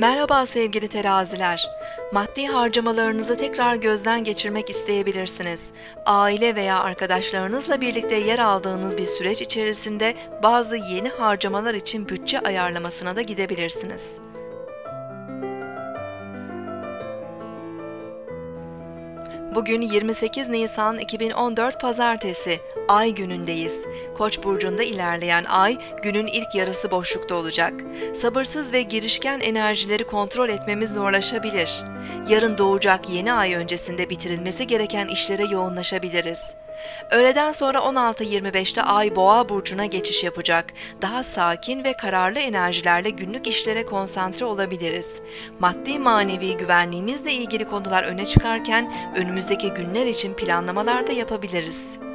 Merhaba sevgili teraziler. Maddi harcamalarınızı tekrar gözden geçirmek isteyebilirsiniz. Aile veya arkadaşlarınızla birlikte yer aldığınız bir süreç içerisinde bazı yeni harcamalar için bütçe ayarlamasına da gidebilirsiniz. Bugün 28 Nisan 2014 Pazartesi, Ay günündeyiz. Koç burcunda ilerleyen Ay, günün ilk yarısı boşlukta olacak. Sabırsız ve girişken enerjileri kontrol etmemiz zorlaşabilir. Yarın doğacak yeni ay öncesinde bitirilmesi gereken işlere yoğunlaşabiliriz. Öğleden sonra 16.25'te Ay Boğa burcuna geçiş yapacak. Daha sakin ve kararlı enerjilerle günlük işlere konsantre olabiliriz. Maddi manevi güvenliğimizle ilgili konular öne çıkarken önümüzdeki günler için planlamalar da yapabiliriz.